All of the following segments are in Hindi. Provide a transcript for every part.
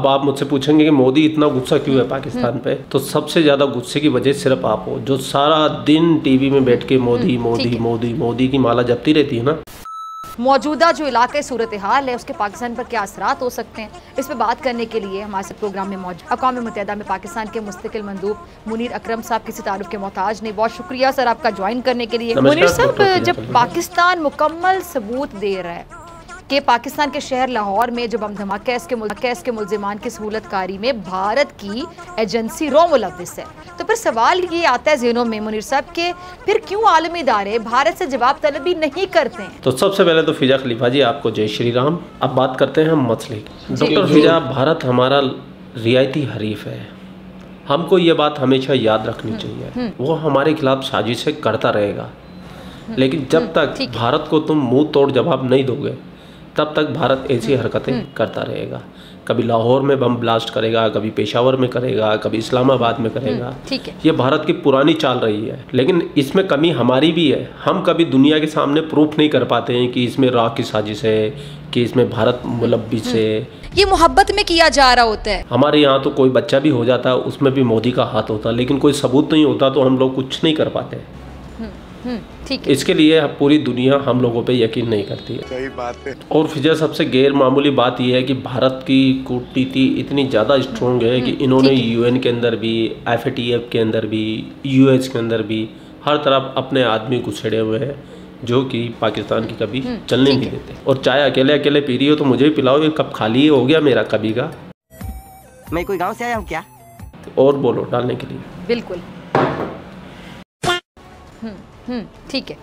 अब आप मुझसे पूछेंगे कि मोदी इतना गुस्सा क्यों है पाकिस्तान पे? तो सबसे ज़्यादा गुस्से की वजह सिर्फ़ आप हो जो सारा दिन टीवी में बैठ के मोदी मोदी मोदी मोदी की माला जपती रहती है ना? मौजूदा जो इलाके सूरत हाल है उसके पाकिस्तान पर क्या असरात हो सकते हैं? इस पर बात करने के लिए हमारे साथ प्रोग्राम में मौजूद अकवा मुतहदा में पाकिस्तान के मुस्तकिल मंदूब मुनीर अक्रम साहब किसी तारुफ के मोहताज ने बहुत शुक्रिया सर आपका ज्वाइन करने के लिए। मुनीर साहब जब पाकिस्तान मुकम्मल सबूत दे रहा है कि पाकिस्तान के शहर लाहौर में जो बम धमाका है इसके मुल- है इसके मुलजिमान की सहूलतकारी में भारत की एजेंसी रो मुलविस है। तो फिर सवाल ये आता है जहनों में मुनीर साहब के फिर क्यों आलमी इदारे भारत से जवाब तलबी नहीं करते हैं? तो सबसे पहले तो फिजा खलीफा जी आपको जय श्री राम। अब बात करते हैं हम मसले की। डॉक्टर फिजा भारत हमारा रियायती हरीफ है। हमको ये बात हमेशा याद रखनी चाहिए। वो हमारे खिलाफ साजिशें करता रहेगा। लेकिन जब तक भारत को तुम मुँह तोड़ जवाब नहीं दोगे तब तक भारत ऐसी हरकतें करता रहेगा। कभी लाहौर में बम ब्लास्ट करेगा कभी पेशावर में करेगा कभी इस्लामाबाद में करेगा। ठीक है। ये भारत की पुरानी चाल रही है लेकिन इसमें कमी हमारी भी है। हम कभी दुनिया के सामने प्रूफ नहीं कर पाते हैं कि इसमें राह की साजिश है कि इसमें भारत मुलब्बिस है ये मोहब्बत में किया जा रहा होता है। हमारे यहाँ तो कोई बच्चा भी हो जाता है उसमें भी मोदी का हाथ होता है लेकिन कोई सबूत नहीं होता तो हम लोग कुछ नहीं कर पाते। हम्म, ठीक है। इसके लिए पूरी दुनिया हम लोगों पे यकीन नहीं करती है। सही बात है। और फिजा सबसे गैर मामूली बात यह है कि भारत की कूटनीति इतनी ज़्यादा स्ट्रॉन्ग है कि इन्होंने यूएन के अंदर भी एफएटीएफ के अंदर भी यूएस के अंदर भी हर तरफ़ अपने आदमी घुसेड़े हुए हैं जो कि पाकिस्तान की कभी चलने नहीं देते। और चाय अकेले अकेले पी रही हो तो मुझे भी पिलाओ ये कप खाली हो गया मेरा कभी का। मैं कोई गाँव से आया हूँ क्या? और बोलो डालने के लिए। बिल्कुल। हम्म हम्म ठीक है।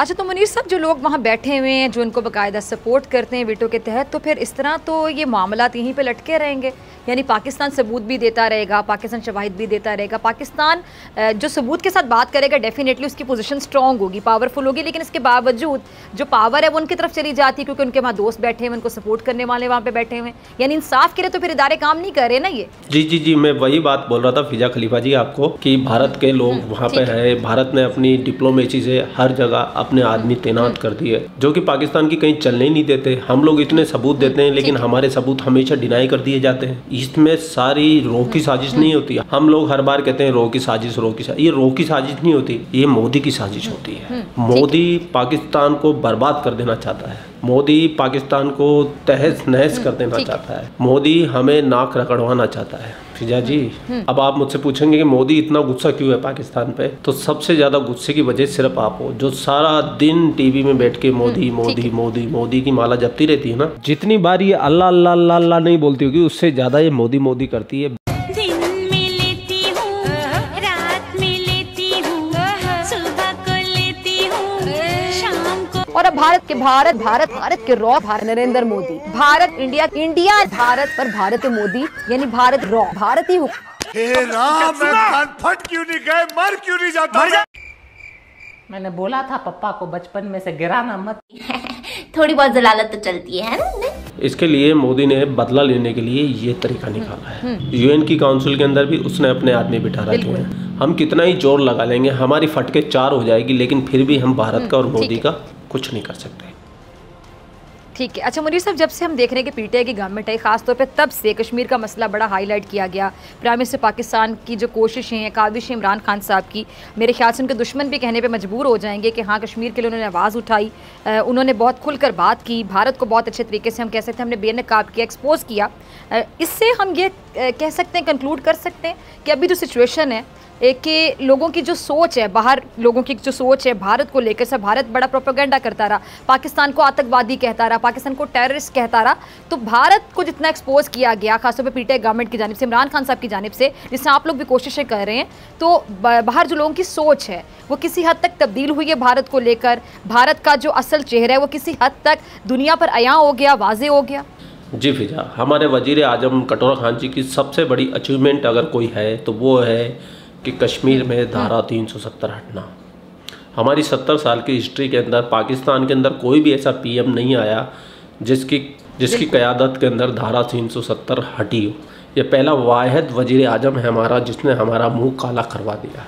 अच्छा तो मुनीर साहब जो लोग वहाँ बैठे हुए हैं जो उनको बाकायदा सपोर्ट करते हैं वीटो के तहत तो फिर इस तरह तो ये मामला यहीं पे लटके रहेंगे? यानी पाकिस्तान सबूत भी देता रहेगा पाकिस्तान शवाहिद भी देता रहेगा पाकिस्तान जो सबूत के साथ बात करेगा डेफिनेटली उसकी पोजीशन स्ट्रांग होगी पावरफुल होगी लेकिन इसके बावजूद जो पावर है वो उनकी तरफ़ चली जाती है क्योंकि उनके वहाँ दोस्त बैठे हुए उनको सपोर्ट करने वाले वहाँ पे बैठे हुए हैं। यानी इंसाफ के लिए तो फिर इदारे काम नहीं कर रहे ना ये? जी जी जी मैं वही बात बोल रहा था फिजा खलीफा जी आपको कि भारत के लोग वहाँ पे है। भारत ने अपनी डिप्लोमेसी से हर जगह अपने आदमी तैनात कर दिए जो कि पाकिस्तान की कहीं चलने नहीं देते। हम लोग इतने सबूत देते हैं लेकिन हमारे सबूत हमेशा डिनाई कर दिए जाते हैं। इसमें सारी रो की साजिश नहीं होती। हम लोग हर बार कहते हैं रो की साजिश रो की साजिश ये रो की साजिश नहीं होती ये मोदी की साजिश होती है। मोदी पाकिस्तान को बर्बाद कर देना चाहता है। मोदी पाकिस्तान को तहस नहस कर देना चाहता है। मोदी हमें नाक रगड़वाना चाहता है। फिजा जी अब आप मुझसे पूछेंगे कि मोदी इतना गुस्सा क्यों है पाकिस्तान पे? तो सबसे ज़्यादा गुस्से की वजह सिर्फ़ आप हो जो सारा दिन टीवी में बैठ के मोदी मोदी मोदी मोदी की माला जपती रहती है ना? जितनी बार ये अल्लाह अल्लाह अल्लाह अल्लाह नहीं बोलती होगी उससे ज़्यादा ये मोदी मोदी करती है। अब भारत के भारत भारत भारत के रॉ भारत। नरेंद्र मोदी। भारत इंडिया इंडिया भारत पर भारत मोदी यानी भारत रॉ। भारत ही राम फट क्यों नहीं गए? मर क्यों नहीं जाता? मैंने बोला था पप्पा को बचपन में से गिराना मत। थोड़ी बहुत जलालत तो चलती है इसके लिए मोदी ने बदला लेने के लिए ये तरीका निकाला है। यूएन की काउंसिल के अंदर भी उसने अपने आदमी बिठा रखे हैं। हम कितना ही ज़ोर लगा लेंगे हमारी फटके चार हो जाएगी लेकिन फिर भी हम भारत का और मोदी का कुछ नहीं कर सकते। ठीक है। अच्छा मुनीर साहब, जब से हम देख रहे हैं कि पीटीआई की गवर्नमेंट है खासतौर पे तब से कश्मीर का मसला बड़ा हाईलाइट किया गया। प्राइम मिनिस्टर पाकिस्तान की जो कोशिशें हैं काविश इमरान खान साहब की, मेरे ख्याल से उनके दुश्मन भी कहने पे मजबूर हो जाएँगे कि हाँ कश्मीर के लिए उन्होंने आवाज़ उठाई उन्होंने बहुत खुलकर बात की, भारत को बहुत अच्छे तरीके से हम कह सकते हैं, हमने बेनकाब किया एक्सपोज किया। इससे हम ये कह सकते हैं कंक्लूड कर सकते हैं कि अभी जो सिचुएशन है कि लोगों की जो सोच है, बाहर लोगों की जो सोच है, भारत को लेकर से भारत बड़ा प्रोपेगेंडा करता रहा, पाकिस्तान को आतंकवादी कहता रहा, पाकिस्तान को टेररिस्ट कहता रहा तो भारत को जितना एक्सपोज किया गया, खासतौर पर पीटीआई गवर्नमेंट की जानब से, इमरान खान साहब की जानब से, जिससे आप लोग भी कोशिशें कर रहे हैं तो बाहर जो लोगों की सोच है, वो किसी हद तक तब्दील हुई है भारत को लेकर, भारत का जो असल चेहरा है, वो किसी हद तक दुनिया पर अया हो गया वाजे हो गया? जी फिजा, हमारे वज़ीर आज़म कटोरा खान जी की सबसे बड़ी अचीवमेंट अगर कोई है तो वो है कि कश्मीर में धारा 370 हटना। हमारी 70 साल की हिस्ट्री के अंदर पाकिस्तान के अंदर कोई भी ऐसा पीएम नहीं आया जिसकी जिसकी क़यादत के अंदर धारा 370 हटी हो। ये पहला वाहिद वज़ीर आज़म है हमारा जिसने हमारा मुँह काला करवा दिया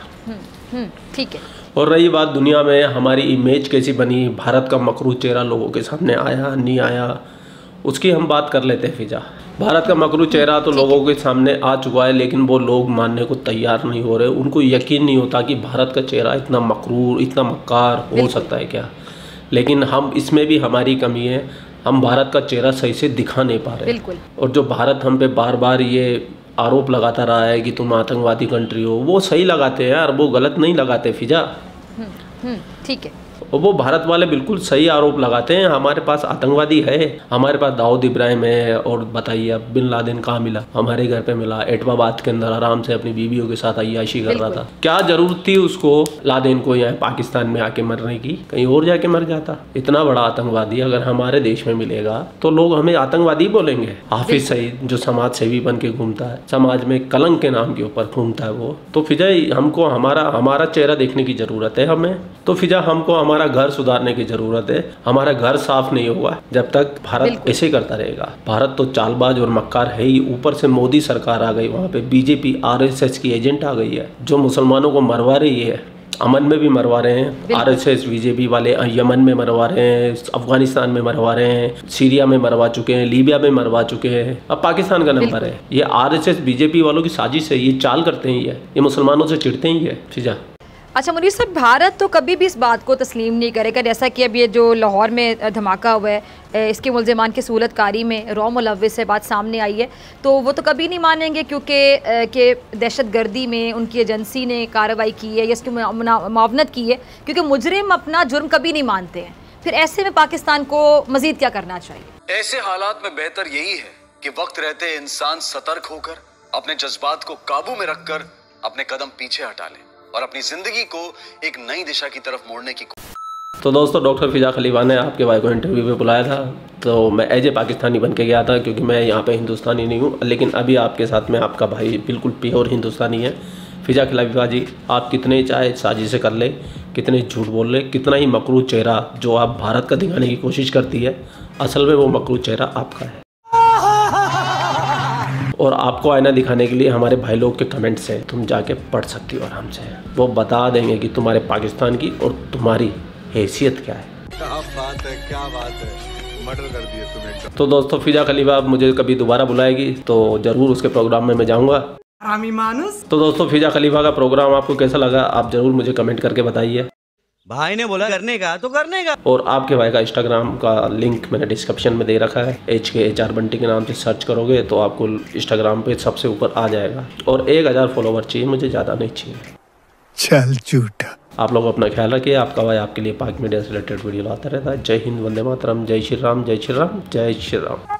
हम्म, ठीक है। और रही बात दुनिया में हमारी इमेज कैसी बनी? भारत का मकरू चेहरा लोगों के सामने आया नहीं आया? उसकी हम बात कर लेते हैं फिजा। भारत का मकरू चेहरा तो लोगों के सामने आ चुका है लेकिन वो लोग मानने को तैयार नहीं हो रहे। उनको यकीन नहीं होता कि भारत का चेहरा इतना मकरूर इतना मक्कार हो सकता है क्या। लेकिन हम इसमें भी हमारी कमी है। हम भारत का चेहरा सही से दिखा नहीं पा रहे। और जो भारत हम पे बार बार ये आरोप लगाता रहा है कि तुम आतंकवादी कंट्री हो वो सही लगाते हैं यार वो गलत नहीं लगाते फिजा। हम्म ठीक है। और वो भारत वाले बिल्कुल सही आरोप लगाते हैं हमारे पास आतंकवादी है। हमारे पास दाऊद इब्राहिम है और बताइए अब बिन लादेन कहाँ मिला? हमारे घर पे मिला एटवाबाद के अंदर आराम से अपनी बीवियों के साथ अयाशी कर रहा था। क्या ज़रूरत थी उसको लादेन को यहाँ पाकिस्तान में आके मरने की? कहीं और जाके मर जाता। इतना बड़ा आतंकवादी अगर हमारे देश में मिलेगा तो लोग हमें आतंकवादी बोलेंगे। हाफिज सईद जो समाज सेवी बन के घूमता है समाज में कलंक के नाम के ऊपर घूमता है वो तो फिजा हमको हमारा हमारा चेहरा देखने की ज़रूरत है हमें। तो फिजा हमको हमारा घर सुधारने की ज़रूरत है। हमारा घर साफ़ नहीं होगा जब तक भारत ऐसे करता रहेगा। भारत तो चालबाज और मक्कार है ही। ऊपर से मोदी सरकार आ गई वहाँ पे बीजेपी आरएसएस की एजेंट आ गई है। जो मुसलमानों को मरवा रही है अमन में भी मरवा रहे हैं। आरएसएस बीजेपी वाले यमन में मरवा रहे हैं अफ़गानिस्तान में मरवा रहे हैं सीरिया में मरवा चुके हैं लीबिया में मरवा चुके हैं। अब पाकिस्तान का नंबर है। ये आरएसएस बीजेपी वालों की साजिश है। ये चाल करते हैं ये। ये मुसलमानों से चिढ़ते ही है। फिजा अच्छा मुनीर साहब, भारत तो कभी भी इस बात को तस्लीम नहीं करेगा, जैसा कि अब ये जो लाहौर में धमाका हुआ है इसके मुलजमान की सूलतकारी में रॉ मुलविस से बात सामने आई है तो वो तो कभी नहीं मानेंगे क्योंकि के दहशत गर्दी में उनकी एजेंसी ने कार्रवाई की है या इसकी मावनत की है, क्योंकि मुजरिम अपना जुर्म कभी नहीं मानते हैं। फिर ऐसे में पाकिस्तान को मजीद क्या करना चाहिए? ऐसे हालात में बेहतर यही है कि वक्त रहते इंसान सतर्क होकर अपने जज्बात को काबू में रखकर अपने कदम पीछे हटा ले। और अपनी ज़िंदगी को एक नई दिशा की तरफ़ मोड़ने की तो दोस्तों, डॉक्टर फिजा खलीफा ने आपके भाई को इंटरव्यू पे बुलाया था। तो मैं एज ए पाकिस्तानी बन के गया था क्योंकि मैं यहाँ पे हिंदुस्तानी नहीं हूँ, लेकिन अभी आपके साथ में आपका भाई बिल्कुल प्योर हिंदुस्तानी है। फिजा खलीफा जी, आप कितने चाहे साजिश कर ले, कितने झूठ बोल ले, कितना ही मकरू चेहरा जो आप भारत का दिखाने की कोशिश करती है, असल में वो मकरू चेहरा आपका है। और आपको आईना दिखाने के लिए हमारे भाई लोग के कमेंट्स हैं। तुम जाके पढ़ सकती हो आराम से वो बता देंगे कि तुम्हारे पाकिस्तान की और तुम्हारी हैसियत क्या है। क्या बात है क्या बात है। मर्डर कर दिए तो दोस्तों फिजा खलीफा मुझे कभी दोबारा बुलाएगी तो ज़रूर उसके प्रोग्राम में मैं जाऊँगा। तो दोस्तों फिजा खलीफा का प्रोग्राम आपको कैसा लगा आप ज़रूर मुझे कमेंट करके बताइए। भाई ने बोला करने का तो करने का। और आपके भाई का इंस्टाग्राम का लिंक मैंने डिस्क्रिप्शन में दे रखा है। एच के एच आर बंटी के नाम से सर्च करोगे तो आपको इंस्टाग्राम पे सबसे ऊपर आ जाएगा। और एक हज़ार फॉलोवर चाहिए मुझे ज़्यादा नहीं चाहिए। चल झूठा। आप लोग अपना ख्याल रखिए आपका भाई आपके लिए पाक मीडिया से रिलेटेड वीडियो लाता रहता है। जय हिंद वंदे मातरम जय श्री राम जय श्री राम जय श्री राम।